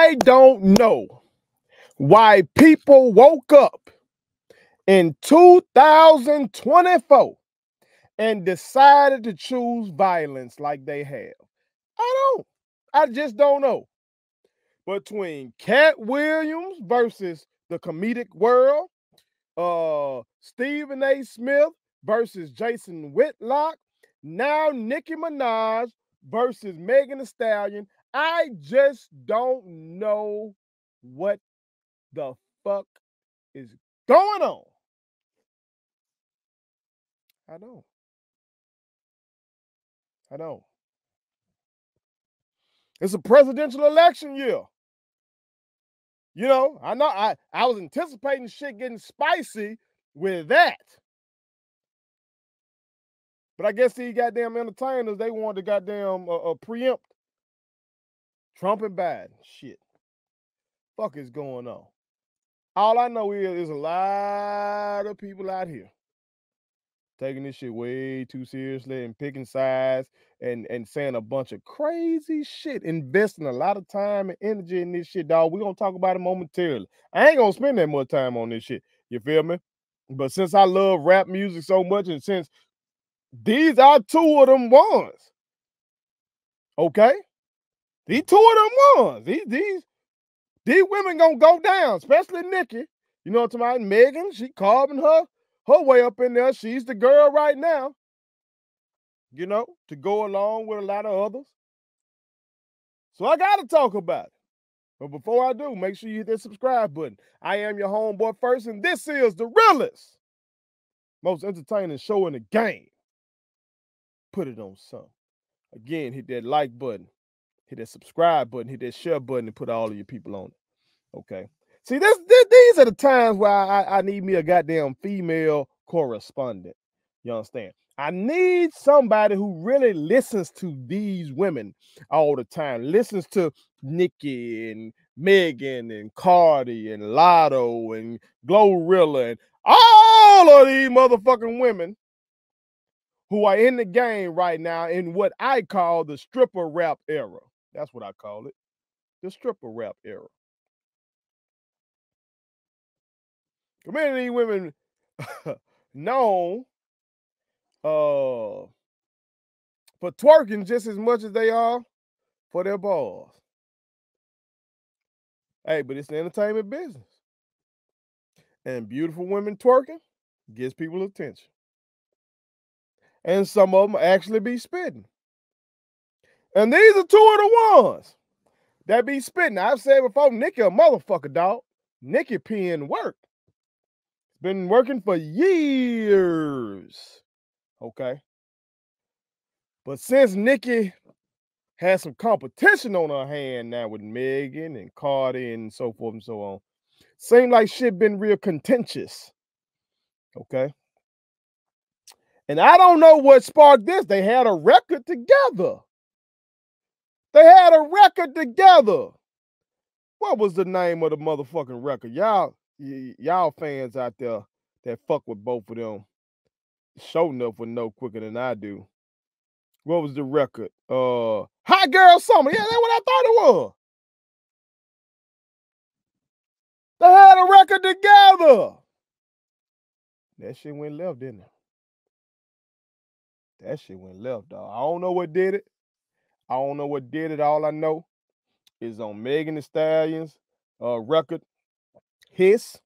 I don't know why people woke up in 2024 and decided to choose violence like they have. I don't. I just don't know. Between Katt Williams versus the comedic world, uh Stephen A. Smith versus Jason Whitlock, now Nicki Minaj versus Megan Thee Stallion. I just don't know what the fuck is going on. I know. I know. It's a presidential election year. You know, I know I, I was anticipating shit getting spicy with that. But I guess these goddamn entertainers, they wanted to goddamn uh, uh, preempt Trump and Biden. Shit. Fuck is going on? All I know is there's a lot of people out here taking this shit way too seriously and picking sides and and saying a bunch of crazy shit, investing a lot of time and energy in this shit, dog. We're gonna talk about it momentarily. I ain't gonna spend that much time on this shit. You feel me? But since I love rap music so much, and since these are two of them ones, okay? These two of them ones. These these these women gonna go down, especially Nicki. You know what I'm talking about? Megan, she carving her her way up in there. She's the girl right now, you know, to go along with a lot of others. So I got to talk about it. But before I do, make sure you hit that subscribe button. I am your homeboy first, and this is the realest, most entertaining show in the game. Put it on some. Again, hit that like button, hit that subscribe button, hit that share button, and put all of your people on it. Okay. See, this, this, these are the times where I, I need me a goddamn female correspondent. You understand? I need somebody who really listens to these women all the time, listens to Nicki and Megan and Cardi and Latto and Glorilla and all of these motherfucking women who are in the game right now in what I call the stripper rap era. That's what I call it. The stripper rap era. Many women known uh for twerking just as much as they are for their balls. Hey, but it's the entertainment business. And beautiful women twerking gets people attention. And some of them actually be spitting. And these are two of the ones that be spitting. I've said before, Nicki a motherfucker, dog. Nicki peeing work. Been working for years. Okay. But since Nicki has some competition on her hand now with Megan and Cardi and so forth and so on, seemed like shit been real contentious. Okay. And I don't know what sparked this. They had a record together. They had a record together. What was the name of the motherfucking record? Y'all, y- y'all fans out there that fuck with both of them, show enough would know quicker than I do. What was the record? Uh, Hot Girl Summer. Yeah, that's what I thought it was. They had a record together. That shit went left, didn't it? That shit went left, dog. I don't know what did it. I don't know what did it. All I know is on Megan Thee Stallion's uh, record, Hiss.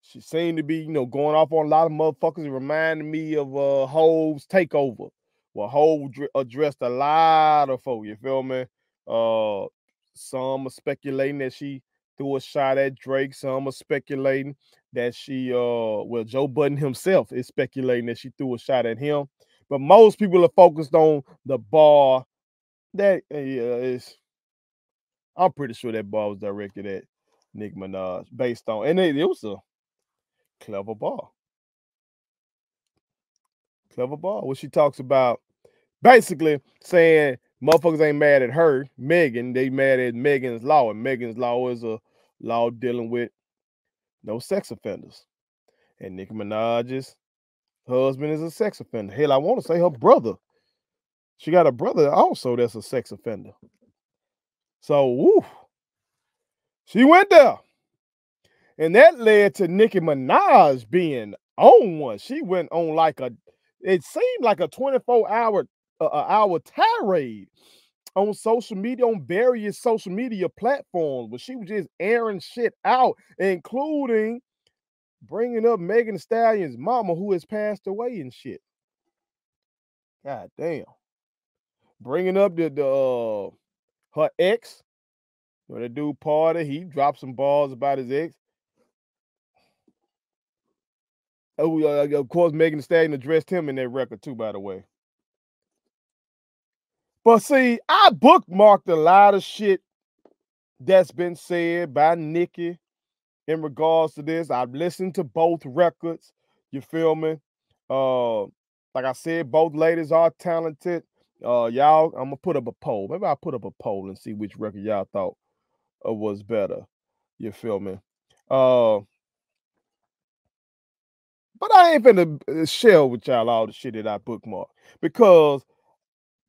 She seemed to be, you know, going off on a lot of motherfuckers. It reminded me of uh Hove's takeover. Well, Hove dr- addressed a lot of folk, you feel me? Uh some are speculating that she threw a shot at Drake. Some are speculating that she uh well, Joe Budden himself is speculating that she threw a shot at him. But most people are focused on the bar that uh, yeah, is I'm pretty sure that bar was directed at Nick Minaj based on and it, it was a clever ball. Clever ball. What she talks about basically saying motherfuckers ain't mad at her, Megan, they mad at Megan's law. And Megan's law is a law dealing with no sex offenders. And Nicki Minaj's husband is a sex offender. Hell, I want to say her brother. She got a brother also that's a sex offender. So, She went there. And that led to Nicki Minaj being on one. She went on like a, it seemed like a 24 hour uh, hour tirade on social media, on various social media platforms, but she was just airing shit out, including bringing up Megan Stallion's mama who has passed away and shit. God damn. Bringing up the, the uh, her ex, when the dude Pardi, he dropped some balls about his ex. Oh, uh, of course, Megan Thee Stallion addressed him in that record too, by the way. But see, I bookmarked a lot of shit that's been said by Nicki in regards to this. I've listened to both records. You feel me? Uh, like I said, both ladies are talented. Uh, y'all, I'm gonna put up a poll. Maybe I'll put up a poll and see which record y'all thought uh, was better. You feel me? Uh, but I ain't finna uh, share with y'all all the shit that I bookmarked because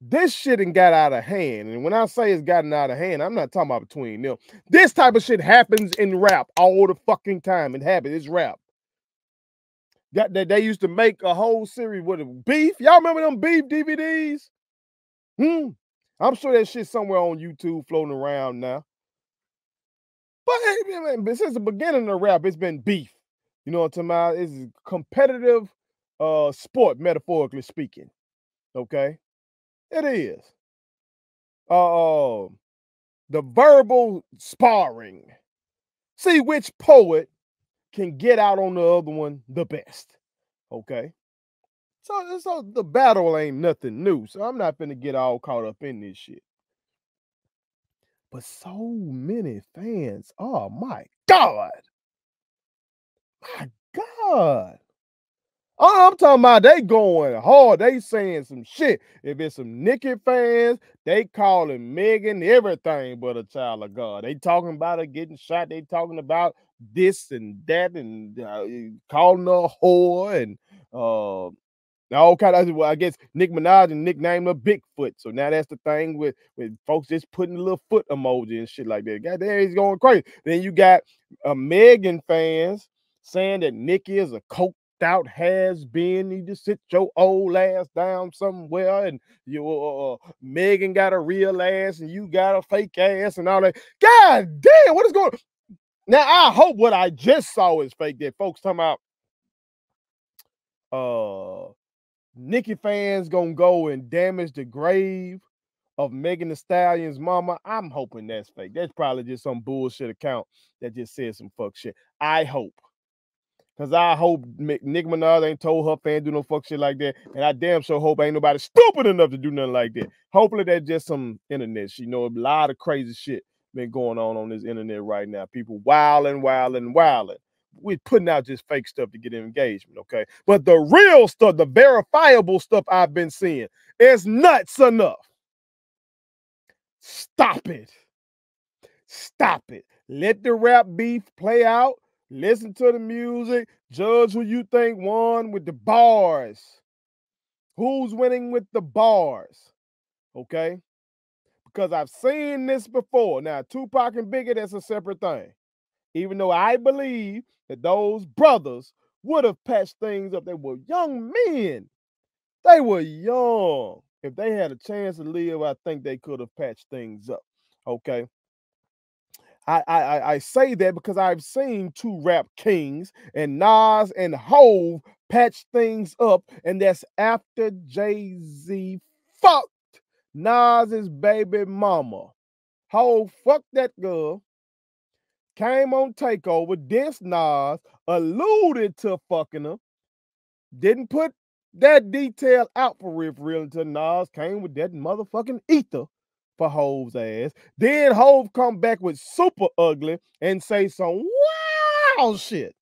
this shit and got out of hand. And when I say it's gotten out of hand, I'm not talking about between them. This type of shit happens in rap all the fucking time. It happens. It's rap. Got that they used to make a whole series with beef. Y'all remember them beef DVDs? Hmm. I'm sure that shit somewhere on YouTube floating around now. But since the beginning of rap, it's been beef. You know what I'm talking about? It's a competitive uh sport, metaphorically speaking. Okay. It is. Uh, the verbal sparring. See which poet can get out on the other one the best. Okay. So, so the battle ain't nothing new. So I'm not gonna get all caught up in this shit. But so many fans. Oh my God. My God. Oh, I'm talking about they going hard. They saying some shit. If it's some Nicki fans, they calling Megan everything but a child of God. They talking about her getting shot. They talking about this and that and uh, calling her a whore and uh all kind of well, I guess Nick Minaj and Nick named her Bigfoot. So now that's the thing with, with folks just putting a little foot emoji and shit like that. God damn, he's going crazy. Then you got uh, Megan fans saying that Nicki is a coke out has been. You just sit your old ass down somewhere, and you uh, uh, Megan got a real ass, and you got a fake ass, and all that. God damn, what is going? On? Now I hope what I just saw is fake. That folks talking about uh Nicki fans gonna go and damage the grave of Megan Thee Stallion's mama. I'm hoping that's fake. That's probably just some bullshit account that just said some fuck shit. I hope. Cause I hope Nick Minaj ain't told her fan do no fuck shit like that, and I damn sure hope ain't nobody stupid enough to do nothing like that. Hopefully that's just some internet. You know, a lot of crazy shit been going on on this internet right now. People wilding, wilding, wilding. We're putting out just fake stuff to get engagement, okay? But the real stuff, the verifiable stuff I've been seeing, is nuts enough. Stop it. Stop it. Let the rap beef play out listen to the music, judge who you think won with the bars. Who's winning with the bars? Okay. Because I've seen this before. Now, Tupac and Biggie, that's a separate thing. Even though I believe that those brothers would have patched things up. They were young men. They were young. If they had a chance to live, I think they could have patched things up. Okay. I, I I say that because I've seen two rap kings and Nas and Hove patch things up, and that's after Jay Z fucked Nas's baby mama. Hove fucked that girl, came on takeover, dissed Nas, alluded to fucking her, didn't put that detail out for for real until Nas came with that motherfucking ether for Hove's ass. Then Hove come back with super ugly and say some wow shit.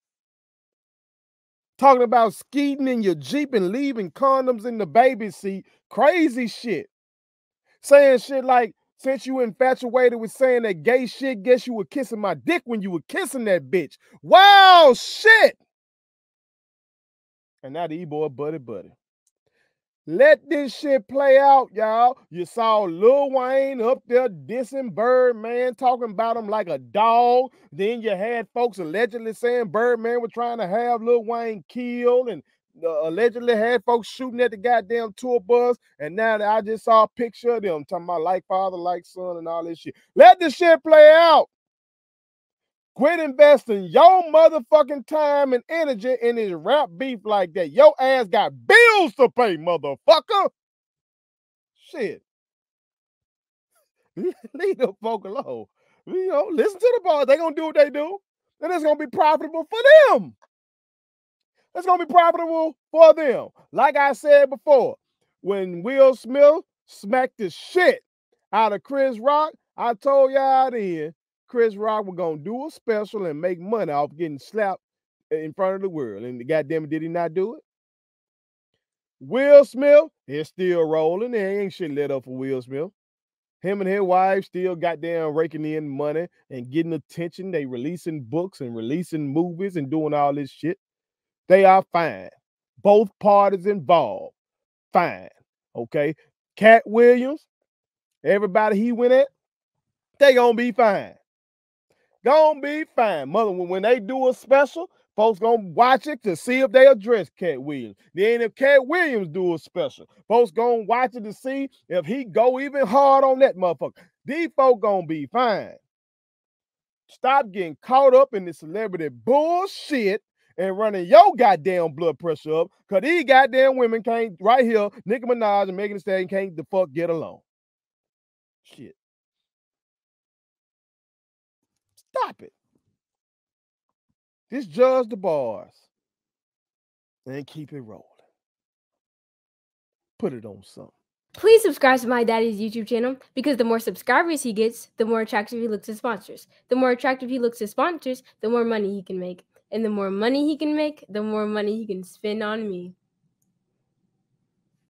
Talking about skeeting in your Jeep and leaving condoms in the baby seat. Crazy shit. Saying shit like, since you infatuated with saying that gay shit, guess you were kissing my dick when you were kissing that bitch. Wow, shit. And now the E-boy buddy buddy. Let this shit play out, y'all. You saw Lil Wayne up there dissing Birdman, talking about him like a dog. Then you had folks allegedly saying Birdman was trying to have Lil Wayne killed, and allegedly had folks shooting at the goddamn tour bus. And now that I just saw a picture of them talking about like father, like son, and all this shit. Let this shit play out. Quit investing your motherfucking time and energy in this rap beef like that. Your ass got bills to pay, motherfucker. Shit. Leave the folk alone. You know, listen to the boys. They gonna do what they do, and it's gonna be profitable for them. It's gonna be profitable for them. Like I said before, when Will Smith smacked the shit out of Chris Rock, I told y'all then Chris Rock was gonna do a special and make money off getting slapped in front of the world. And goddamn it, did he not do it? Will Smith is still rolling. There ain't shit let up for Will Smith. Him and his wife still goddamn raking in money and getting attention. They releasing books and releasing movies and doing all this shit. They are fine. Both parties involved. Fine. Okay. Katt Williams, everybody he went at, they gonna be fine. Gonna be fine. Mother, when they do a special, folks gonna watch it to see if they address Katt Williams. Then if Katt Williams do a special, folks gonna watch it to see if he go even hard on that motherfucker. These folks gonna be fine. Stop getting caught up in the celebrity bullshit and running your goddamn blood pressure up because these goddamn women can't right here, Nicki Minaj and Megan Thee Stallion can't the fuck get along. Shit. Stop it. Just judge the bars and keep it rolling. Put it on something. Please subscribe to my daddy's YouTube channel because the more subscribers he gets, the more attractive he looks to sponsors. The more attractive he looks to sponsors, the more money he can make. And the more money he can make, the more money he can spend on me.